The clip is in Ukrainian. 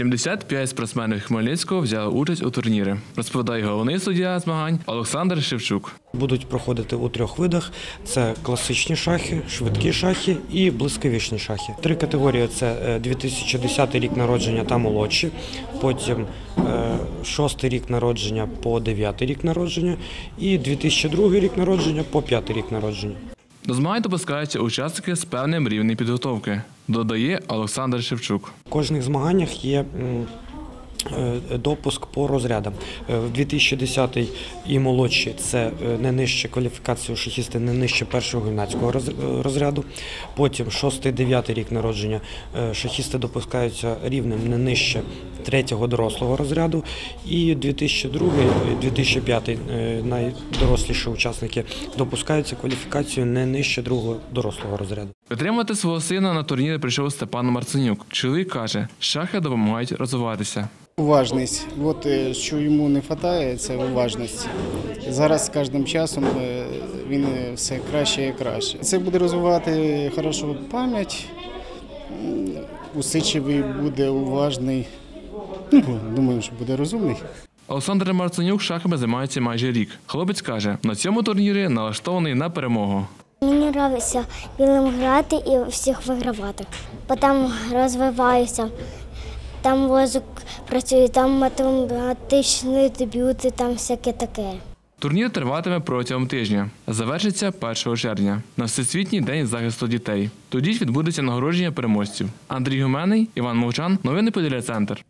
75 спортсменів Хмельницького взяли участь у турнірі. Розповідає головний суддя змагань Олександр Шевчук. Будуть проходити у трьох видах: це класичні шахи, швидкі шахи і блискавичні шахи. Три категорії: це е, 2010 рік народження та молодші, потім е, шостий рік народження по дев'ятий рік народження, і 2002 рік народження по п'ятий рік народження. До змагань допускаються учасники з певним рівнем підготовки, додає Олександр Шевчук. В кожних змаганнях є е, допуск по розрядам. Е, В 2010 і молодші це е, не нижче кваліфікацію шахісти, не нижче першого е, розряду. Потім 6-9 рік народження шахісти допускаються рівнем не нижче третього дорослого розряду. І 2002-2005 найдоросліші учасники допускаються кваліфікацію не нижче другого дорослого розряду. Підтримати свого сина на турнірі прийшов Степан Марценюк. Чоловік каже, шахи допомагають розвиватися. Уважність. От е, що йому не вистачає, це уважність. Зараз з кожним часом е, він е, все краще і краще. Це буде розвивати хорошо пам'ять, м, буде уважний. Ну, думаю, що буде розумний. Олександр Марценюк шахами займається майже рік. Хлопець каже, на цьому турнірі налаштований на перемогу. Мені подобається білим грати і всіх вигравати. Потім розвиваюся, там мозок працює, там математичні дебюти, там всяке таке. Турнір триватиме протягом тижня. Завершиться 1 червня на Всесвітній день захисту дітей. Тоді ж відбудеться нагородження переможців. Андрій Гуменний, Іван Мовчан. Новини Поділля Центр.